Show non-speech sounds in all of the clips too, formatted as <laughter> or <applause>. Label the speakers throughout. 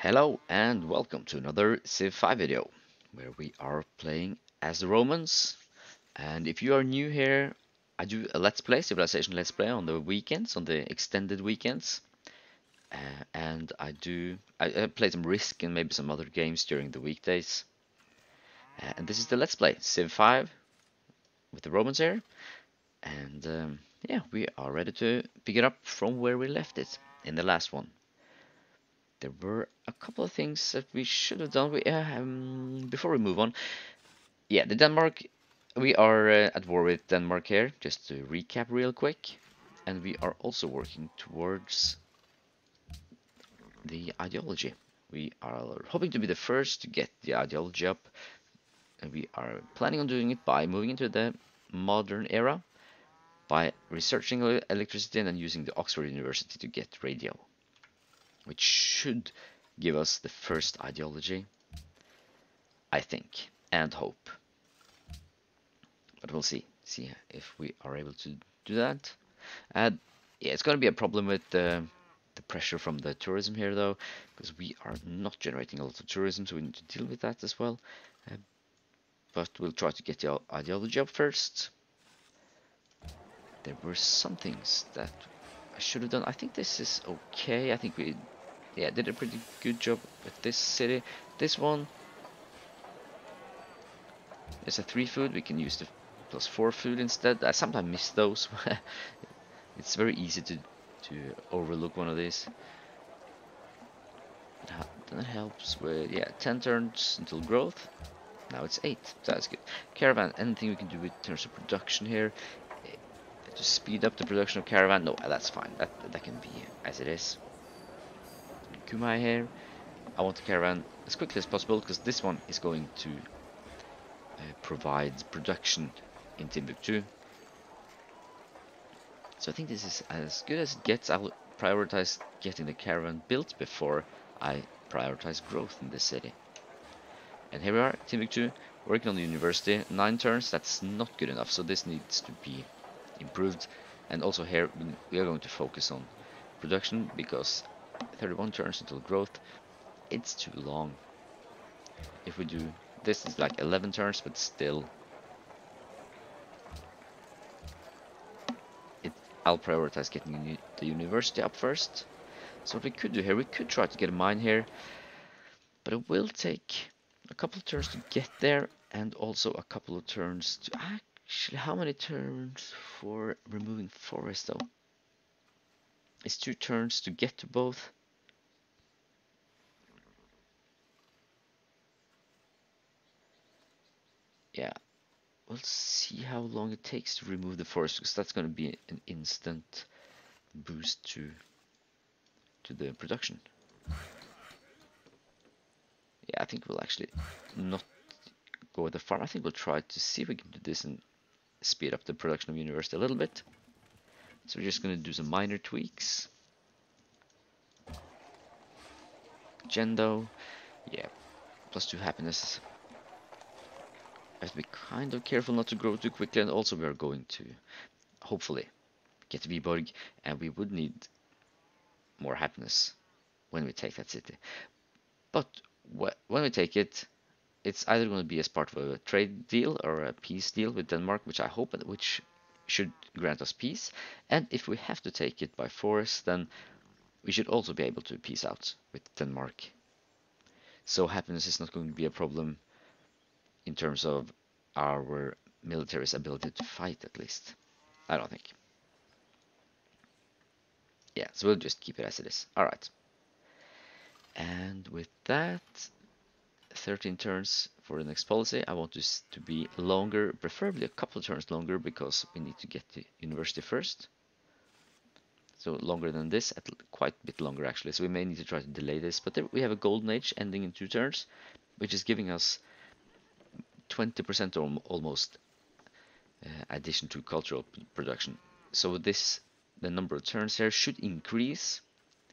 Speaker 1: Hello and welcome to another Civ 5 video where we are playing as the Romans. And if you are new here I do a let's play, Civilization let's play on the weekends, on the extended weekends. Uh, and I do, I, I, play some Risk and maybe some other games during the weekdays. Uh, and this is the let's play, Civ 5 with the Romans here. And um, yeah we are ready to pick it up from where we left it in the last one there were a couple of things that we should have done. We, um, before we move on, yeah, the Denmark, we are uh, at war with Denmark here, just to recap real quick. And we are also working towards the ideology. We are hoping to be the first to get the ideology up. And we are planning on doing it by moving into the modern era, by researching electricity and then using the Oxford University to get radio which should give us the first ideology, I think, and hope. But we'll see, see if we are able to do that. And yeah, it's going to be a problem with the, the pressure from the tourism here, though, because we are not generating a lot of tourism, so we need to deal with that as well. Uh, but we'll try to get the ideology up first. There were some things that I should have done. I think this is okay. I think we yeah, did a pretty good job with this city. This one is a 3 food, we can use the plus 4 food instead. I sometimes miss those. <laughs> it's very easy to, to overlook one of these. That helps with, yeah, 10 turns until growth. Now it's 8, so that's good. Caravan, anything we can do in terms of production here. To speed up the production of caravan, no, that's fine. That, that can be as it is. Cumae here. I want the caravan as quickly as possible because this one is going to uh, provide production in Timbuktu. So I think this is as good as it gets. I'll prioritize getting the caravan built before I prioritize growth in this city. And here we are, Timbuktu, working on the university. Nine turns, that's not good enough, so this needs to be improved. And also here, we are going to focus on production because 31 turns until growth, it's too long. If we do, this is like 11 turns, but still, it, I'll prioritize getting the university up first. So what we could do here, we could try to get a mine here, but it will take a couple of turns to get there, and also a couple of turns to actually, how many turns for removing forest though? It's two turns to get to both. Yeah, we'll see how long it takes to remove the forest because that's going to be an instant boost to to the production. Yeah, I think we'll actually not go with the farm. I think we'll try to see if we can do this and speed up the production of university a little bit. So we're just going to do some minor tweaks. Gendo, yeah, plus two happiness. I have to be kind of careful not to grow too quickly, and also we are going to, hopefully, get Viborg, and we would need more happiness when we take that city. But when we take it, it's either going to be as part of a trade deal or a peace deal with Denmark, which I hope, which should grant us peace. And if we have to take it by force, then we should also be able to peace out with Denmark. So happiness is not going to be a problem in terms of our military's ability to fight, at least. I don't think. Yeah, so we'll just keep it as it is. Alright. And with that, 13 turns for the next policy. I want this to be longer, preferably a couple turns longer, because we need to get the university first. So longer than this, at quite a bit longer actually. So we may need to try to delay this. But there we have a golden age ending in two turns, which is giving us 20% or almost uh, addition to cultural production. So this, the number of turns here should increase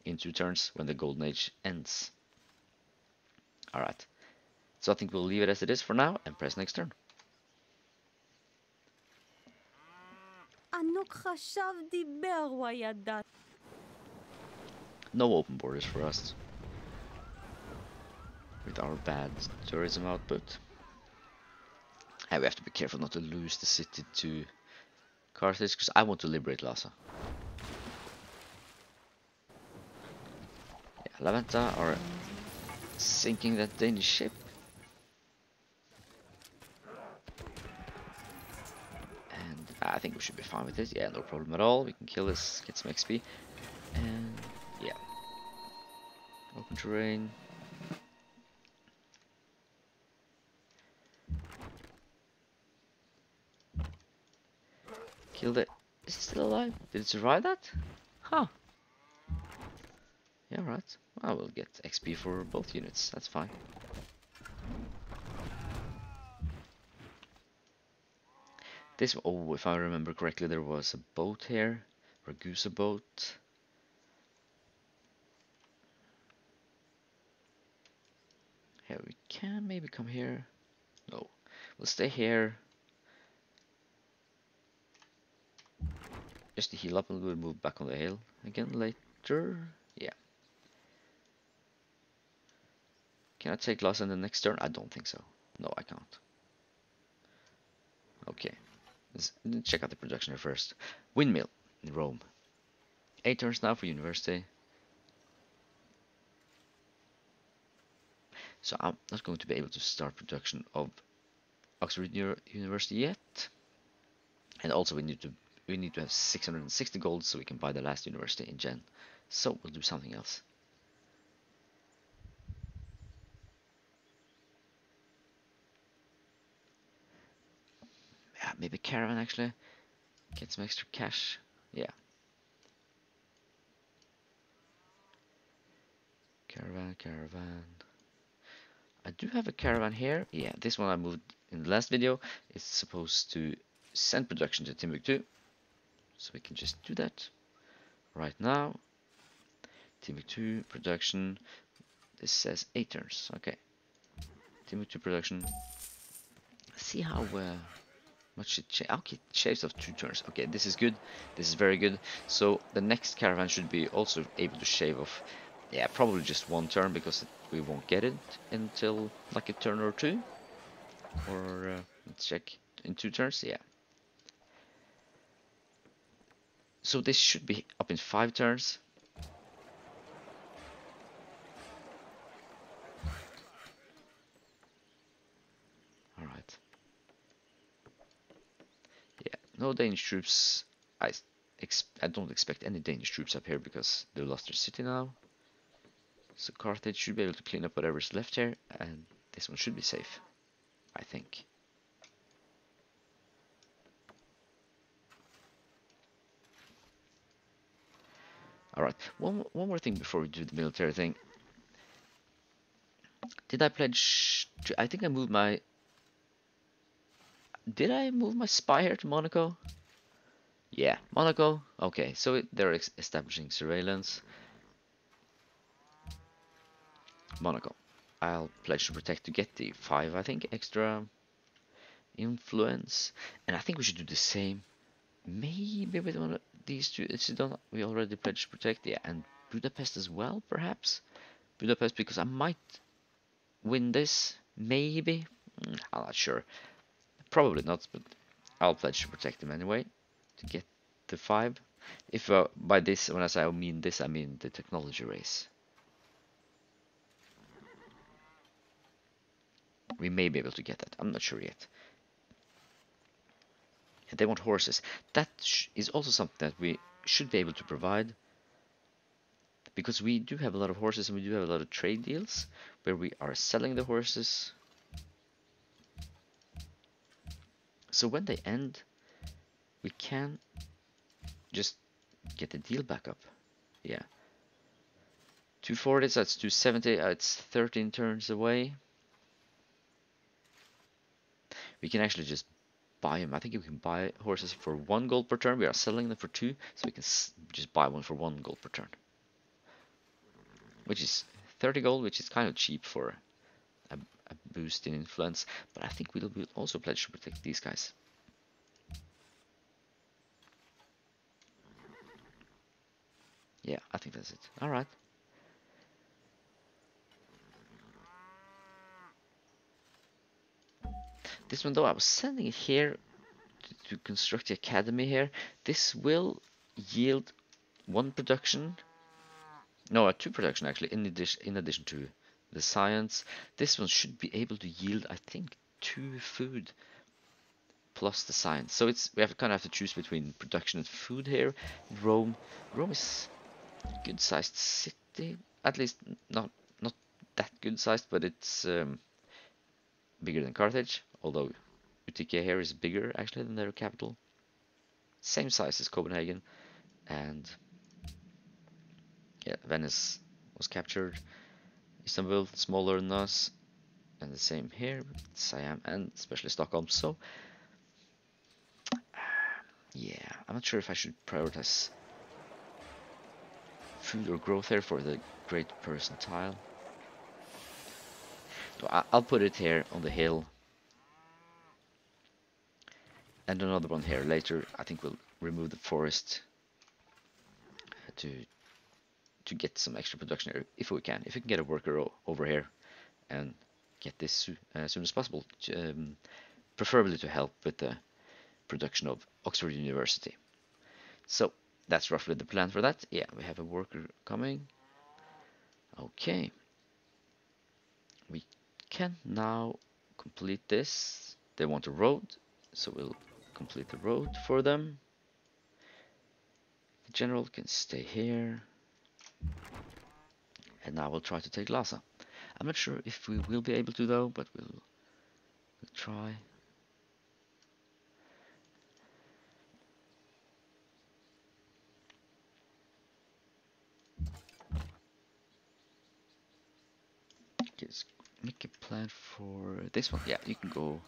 Speaker 1: in two turns when the golden age ends. Alright, so I think we'll leave it as it is for now and press next turn. No open borders for us. with our bad tourism output. And we have to be careful not to lose the city to Carthage, because I want to liberate Lhasa. Yeah, La Venta are sinking that Danish ship. I think we should be fine with this. Yeah, no problem at all. We can kill this, get some XP. And yeah. Open terrain. Killed it. Is it still alive? Did it survive that? Huh. Yeah, right. I will get XP for both units. That's fine. This, oh, if I remember correctly, there was a boat here. Ragusa boat. Here we can maybe come here. No, we'll stay here. Just to heal up and we'll move back on the hill again later. Yeah. Can I take Lhasa in the next turn? I don't think so. No, I can't. Okay. Let's check out the production here first. Windmill in Rome. Eight turns now for University. So I'm not going to be able to start production of Oxford University yet. And also we need to we need to have 660 gold so we can buy the last university in Gen. So we'll do something else. Maybe caravan actually. Get some extra cash. Yeah. Caravan, caravan. I do have a caravan here. Yeah, this one I moved in the last video. It's supposed to send production to Timbuktu. So we can just do that right now. Timbuktu production. This says 8 turns. Okay. Timbuktu production. See how uh, it. Okay, shaves of 2 turns. Okay, this is good. This is very good. So the next caravan should be also able to shave off yeah, probably just one turn because we won't get it until like a turn or two. Or uh, let's check in two turns. Yeah. So this should be up in five turns. All right. Yeah, no Danish troops. I I don't expect any Danish troops up here because they lost their city now. So Carthage should be able to clean up whatever's left here, and this one should be safe, I think. Alright, one, one more thing before we do the military thing. Did I pledge to, I think I moved my, did I move my spy here to Monaco? Yeah, Monaco, okay, so they're establishing surveillance. Monaco. I'll pledge to protect to get the 5, I think, extra influence. And I think we should do the same. Maybe with one of these two. It's done. We already pledged to protect. Yeah, and Budapest as well, perhaps. Budapest, because I might win this. Maybe. Mm, I'm not sure. Probably not, but I'll pledge to protect them anyway. To get the 5. If uh, by this, when I say I mean this, I mean the technology race. We may be able to get that. I'm not sure yet. And they want horses. That is also something that we should be able to provide. Because we do have a lot of horses and we do have a lot of trade deals where we are selling the horses. So when they end, we can just get the deal back up. Yeah. 240, so that's 270, uh, it's 13 turns away we can actually just buy them. I think you can buy horses for one gold per turn. We are selling them for two, so we can just buy one for one gold per turn. Which is 30 gold, which is kind of cheap for boost in influence, but I think we'll, we'll also pledge to protect these guys. Yeah, I think that's it. Alright. This one though, I was sending it here to, to construct the academy here. This will yield one production no, uh, two production actually, in addition, in addition to the science. This one should be able to yield, I think, two food plus the science. So it's we have kind of have to choose between production and food here. Rome, Rome is good sized city, at least not not that good sized, but it's um, bigger than Carthage. Although Utica here is bigger actually than their capital. Same size as Copenhagen, and yeah, Venice was captured. Istanbul smaller than us, and the same here, Siam and especially Stockholm. So um, yeah, I'm not sure if I should prioritize food or growth here for the great percentile. So I'll put it here on the hill. And another one here later. I think we'll remove the forest to to get some extra production if we can. If we can get a worker over here and get this uh, as soon as possible, um, preferably to help with the production of Oxford University. So that's roughly the plan for that. Yeah, we have a worker coming. Okay. We can now complete this. They want a road, so we'll complete the road for them. The general can stay here. And now we'll try to take Lhasa. I'm not sure if we will be able to though, but we'll, we'll try. make a plan for this one. Yeah, you can go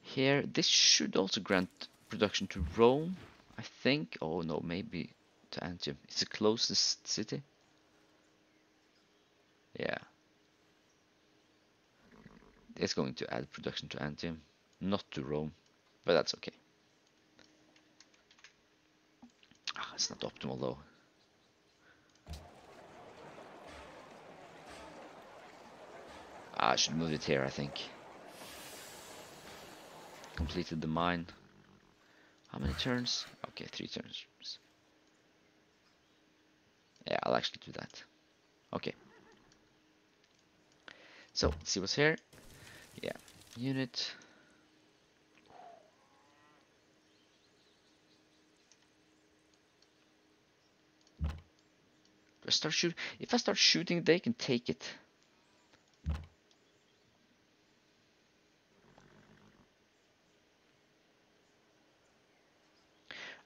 Speaker 1: here. This should also grant production to Rome, I think. Oh no, maybe to Antium. It's the closest city. Yeah. It's going to add production to Antium, not to Rome, but that's okay. Ah, it's not optimal though. Ah, I should move it here, I think. Completed the mine. How many turns? Okay, three turns. Yeah, I'll actually do that. Okay. So, see what's here. Yeah, unit. I start shoot. If I start shooting, they can take it.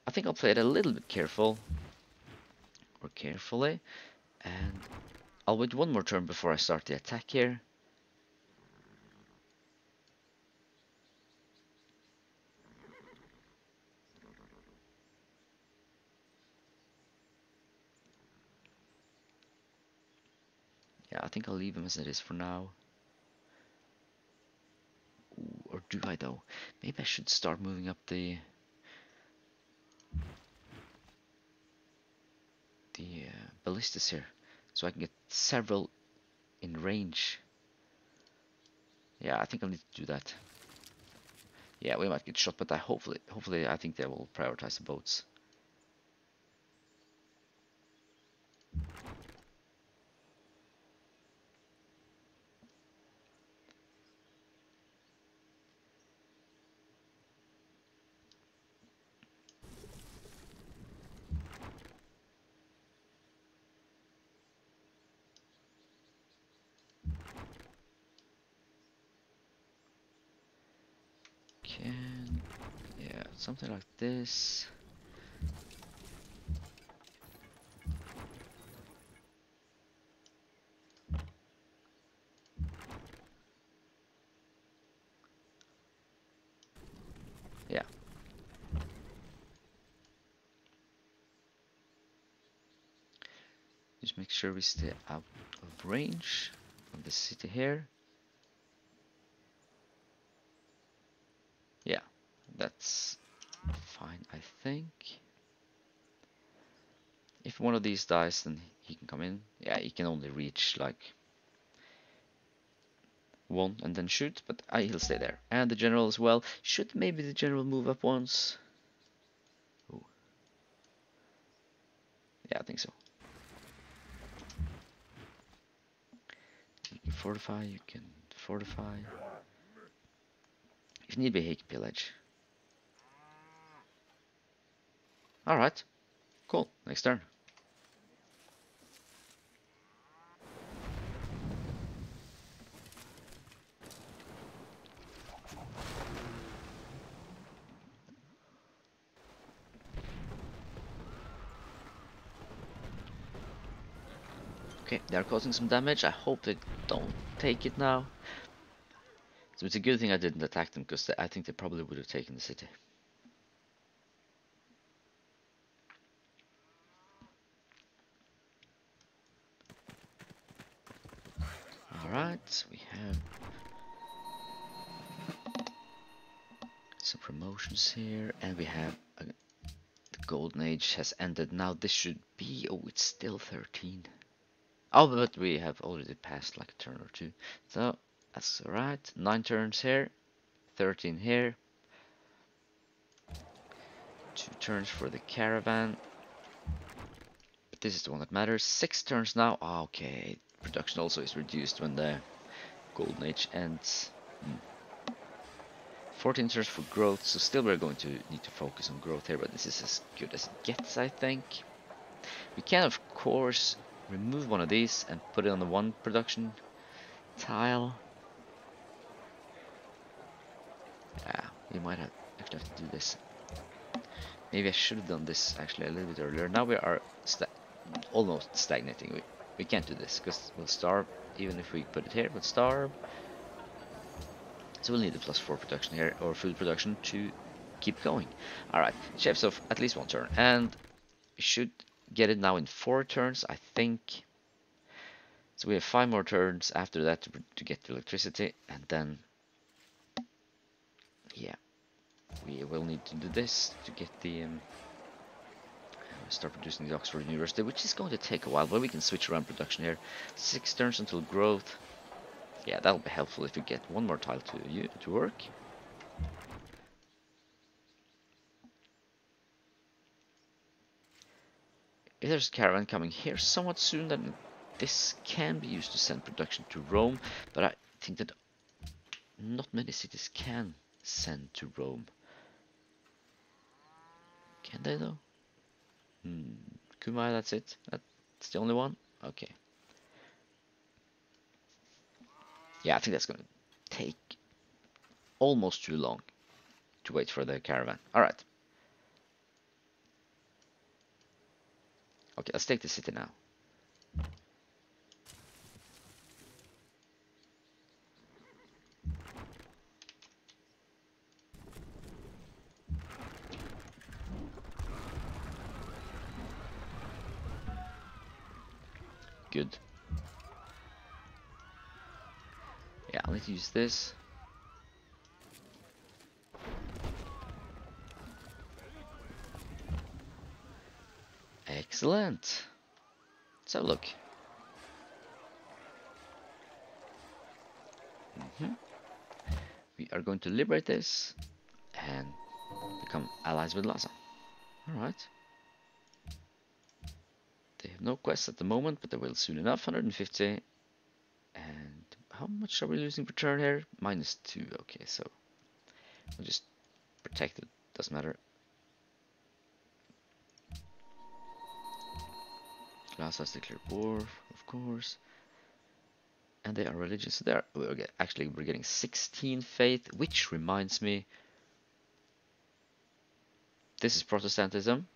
Speaker 1: I think I'll play it a little bit careful carefully and I'll wait one more turn before I start the attack here. Yeah, I think I'll leave him as it is for now. Ooh, or do I though? Maybe I should start moving up the the uh, ballistas here so I can get several in range. Yeah I think I'll need to do that. Yeah we might get shot but I hopefully hopefully I think they will prioritize the boats can yeah something like this. Yeah. Just make sure we stay out of range of the city here that's fine, I think. If one of these dies, then he can come in. Yeah, he can only reach like... one and then shoot, but I, he'll stay there. And the general as well. Should maybe the general move up once? Ooh. Yeah, I think so. You can fortify, you can fortify. If you need be, he can pillage. Alright. Cool. Next turn. Okay, they're causing some damage. I hope they don't take it now. So it's a good thing I didn't attack them, because I think they probably would have taken the city. Alright, we have some promotions here, and we have the golden age has ended. Now this should be, oh, it's still 13. Oh, but we have already passed like a turn or two. So that's alright. Nine turns here, 13 here. Two turns for the caravan. But this is the one that matters. Six turns now. Okay. Production also is reduced when the golden age ends. Hmm. 14 turns for growth, so still we're going to need to focus on growth here, but this is as good as it gets, I think. We can, of course, remove one of these and put it on the one production tile. Yeah, we might have actually have to do this. Maybe I should have done this actually a little bit earlier. Now we are sta almost stagnating. We, we can't do this because we'll starve even if we put it here, we'll starve. So we'll need a plus 4 production here, or food production, to keep going. Alright, shaves off at least one turn. And we should get it now in 4 turns, I think. So we have 5 more turns after that to, to get the electricity, and then... Yeah, we will need to do this to get the... Um, start producing the Oxford University, which is going to take a while, but we can switch around production here. 6 turns until growth. Yeah, that'll be helpful if we get one more tile to to work. If there's a caravan coming here somewhat soon, then this can be used to send production to Rome, but I think that not many cities can send to Rome. Can they though? Hmm. Cumae, that's it? That's the only one? Okay. Yeah, I think that's to take almost too long to wait for the caravan. Alright. Okay, let's take the city now. Good. Yeah, let's use this. Excellent. A look. Mm -hmm. We are going to liberate this and become allies with Lhasa. Alright. They have no quests at the moment, but they will soon enough. 150 And how much are we losing per turn here? Minus two. Okay, so we'll just protect it. Doesn't matter. Glass has declared war, of course. And they are religious. So they're we're oh, get, actually we're getting 16 faith, which reminds me. This is Protestantism.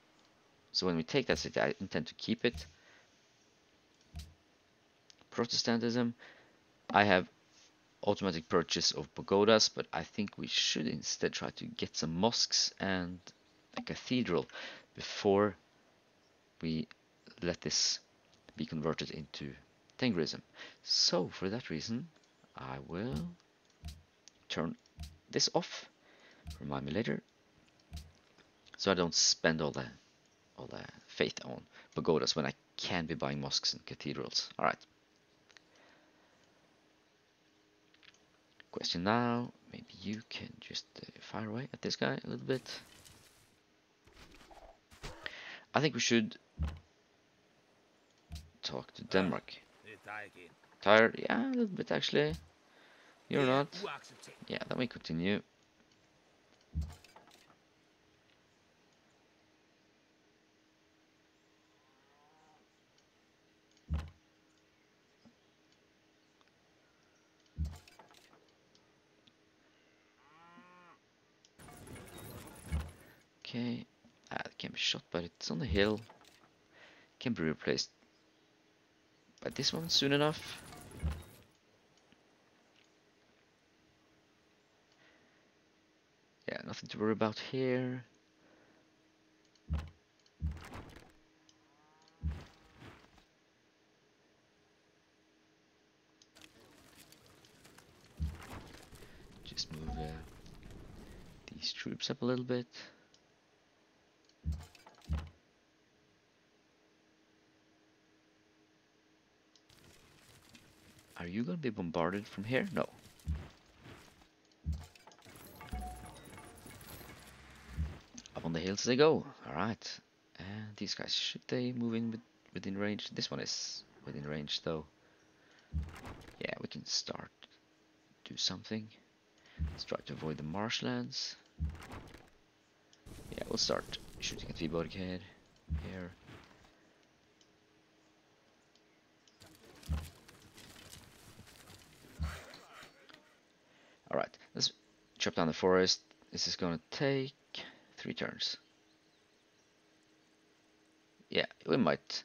Speaker 1: So when we take that city, I intend to keep it. Protestantism. I have automatic purchase of pagodas, but I think we should instead try to get some mosques and a cathedral before we let this be converted into Tengrism. So for that reason, I will turn this off. Remind me later, so I don't spend all the all the faith on pagodas when I can be buying mosques and cathedrals. All right. Question now, maybe you can just uh, fire away at this guy a little bit. I think we should talk to Denmark. Tired? Yeah, a little bit actually. You're not. Yeah, then we continue. Okay, ah, it can be shot, but it's on the hill. Can be replaced by this one soon enough. Yeah, nothing to worry about here. Just move uh, these troops up a little bit. Are you gonna be bombarded from here? No. Up on the hills they go. Alright. And these guys, should they move in with, within range? This one is within range though. Yeah, we can start do something. Let's try to avoid the marshlands. Yeah, we'll start shooting at the here. Alright, let's chop down the forest. This is gonna take three turns. Yeah, we might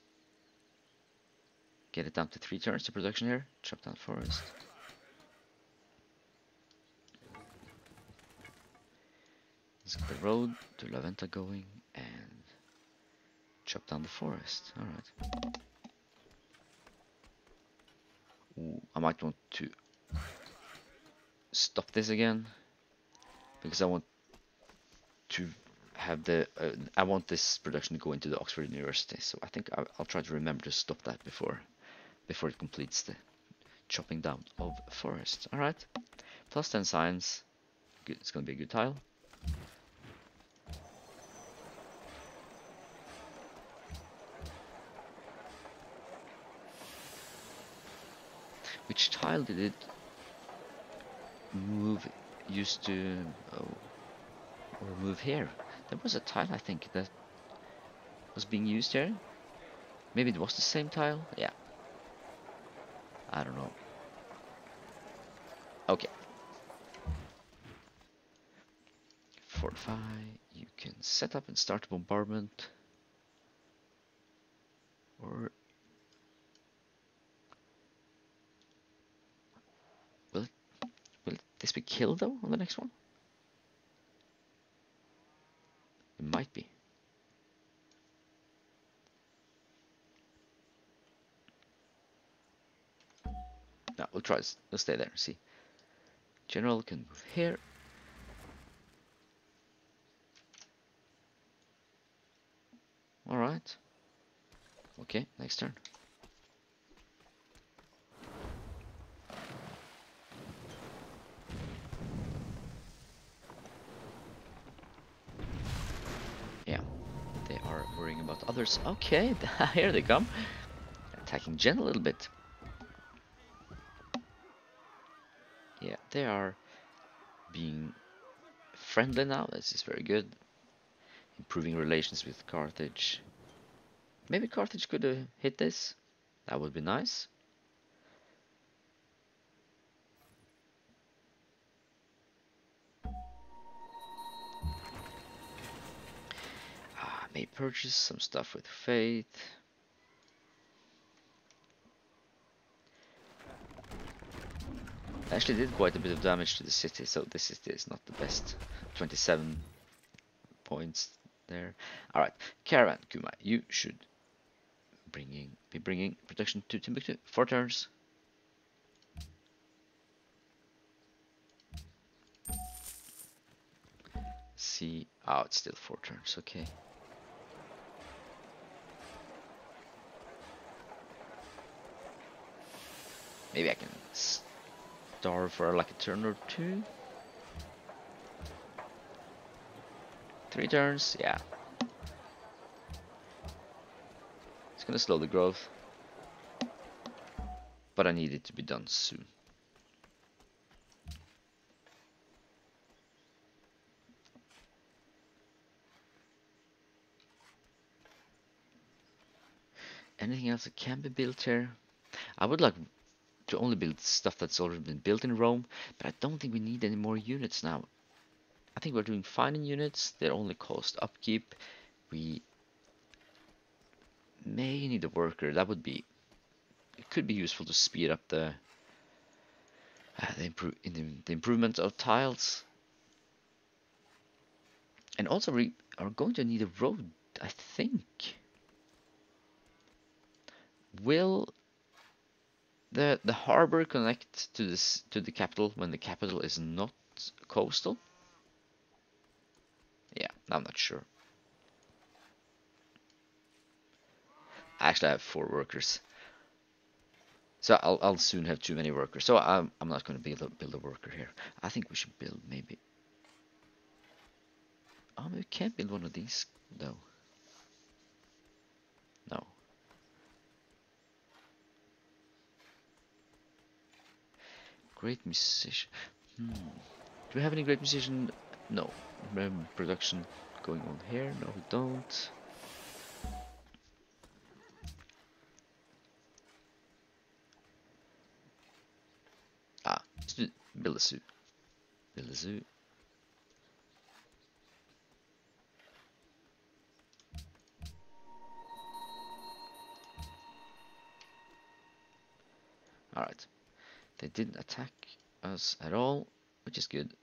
Speaker 1: get it down to three turns to production here. Chop down forest. Let's get the road to La Venta going and chop down the forest. Alright. I might want to stop this again because I want to have the uh, I want this production to go into the Oxford University. So I think I'll, I'll, try to remember to stop that before before it completes the chopping down of forest all right. Plus 10 science good. It's gonna be a good tile. Which tile did it move used to uh, or move here. There was a tile I think that was being used here. Maybe it was the same tile. Yeah. I don't know. Okay. Fortify. You can set up and start bombardment. Or this be killed though on the next one? It might be. No, we'll try. We'll stay there. See. General can move here. Alright. Okay, next turn. Others. Okay, <laughs> here they come. Attacking Jen a little bit. Yeah, they are being friendly now. This is very good. Improving relations with Carthage. Maybe Carthage could uh, hit this. That would be nice. May purchase some stuff with faith. Actually did quite a bit of damage to the city, so this is, not the best. 27 points there. Alright, Caravan, Cumae, you should bringing be bringing protection to Timbuktu. Four turns. See, oh, it's still four turns, okay. Maybe I can starve for like a turn or two. Three turns, yeah. It's gonna slow the growth. But I need it to be done soon. Anything else that can be built here? I would like to only build stuff that's already been built in Rome, but I don't think we need any more units now. I think we're doing fine in units, they only cost upkeep. We may need a worker, that would be, it could be useful to speed up the, uh, the, improve, the, the improvement of tiles. And also we are going to need a road, I think. Will the the harbor connect to this to the capital when the capital is not coastal? Yeah, I'm not sure. Actually, I have four workers, so I'll I'll soon have too many workers. So I'm I'm not going to build a build a worker here. I think we should build maybe. Oh, we can't build one of these though. No. Great musician. Hmm. Do we have any great musician? No. Um, production going on here? No, we don't. Ah, build a zoo. Build a zoo. Alright. They didn't attack us at all, which is good.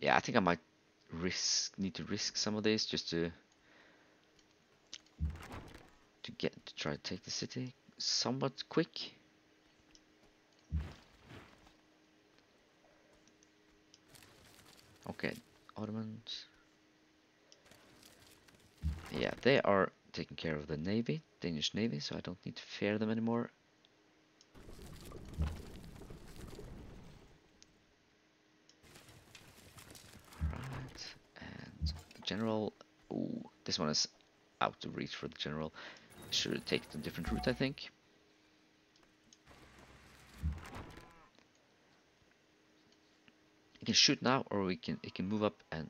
Speaker 1: Yeah, I think I might risk need to risk some of this just to to get to try to take the city somewhat quick. Okay, Ottomans. Yeah, they are taking care of the navy, Danish navy, so I don't need to fear them anymore. Right, and the general. Ooh, this one is out of reach for the general. Should take a different route, I think. Can shoot now or we can it can move up and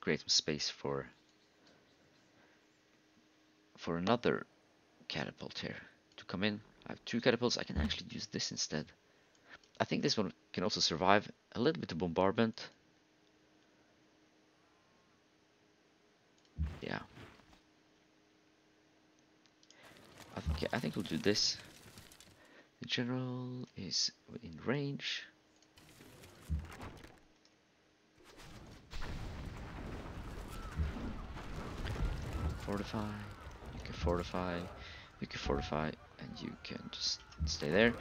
Speaker 1: create some space for for another catapult here to come in. I have two catapults. I can actually use this instead. I think this one can also survive a little bit of bombardment. Yeah. I think I think we'll do this. The general is in range. Fortify, you can fortify, you can fortify, and you can just stay there.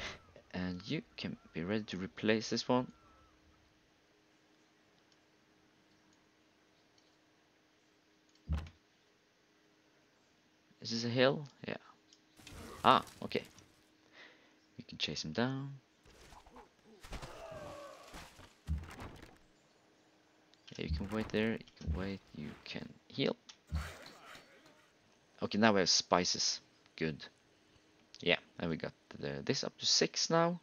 Speaker 1: And you can be ready to replace this one. This is this a hill? Yeah. Ah, okay. We can chase him down. Yeah, you can wait there, you can wait, you can heal. Okay, now we have spices. Good. Yeah, and we got the, this up to 6 now.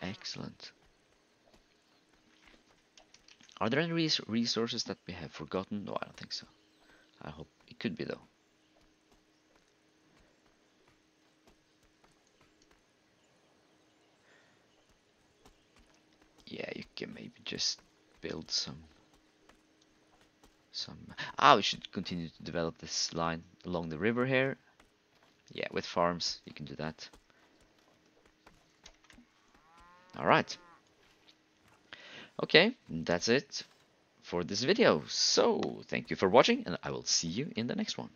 Speaker 1: Excellent. Are there any res resources that we have forgotten? No, I don't think so. I hope it could be though. Yeah, you can maybe just build some some ah we should continue to develop this line along the river here. Yeah with farms you can do that. All right. Okay that's it for this video. So thank you for watching and i will see you in the next one